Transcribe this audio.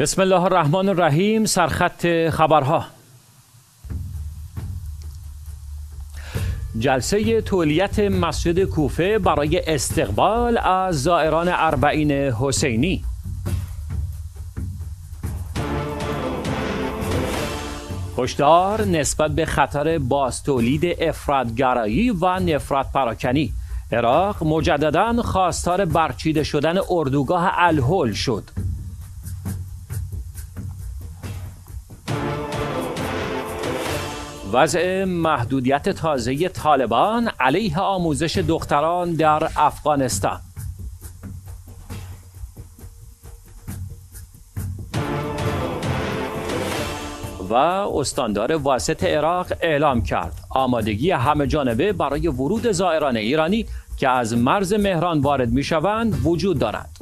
بسم الله الرحمن الرحیم سرخط خبرها. جلسه تولیت مسجد کوفه برای استقبال از زائران اربعین حسینی. هشدار نسبت به خطر باستولید افرادگرایی و نفرت پراکنی. عراق مجددا خواستار برچیده شدن اردوگاه الهول شد. وضع محدودیت تازه طالبان علیه آموزش دختران در افغانستان و استاندار واسط عراق اعلام کرد آمادگی همه جانبه برای ورود زائران ایرانی که از مرز مهران وارد می شوند وجود دارد.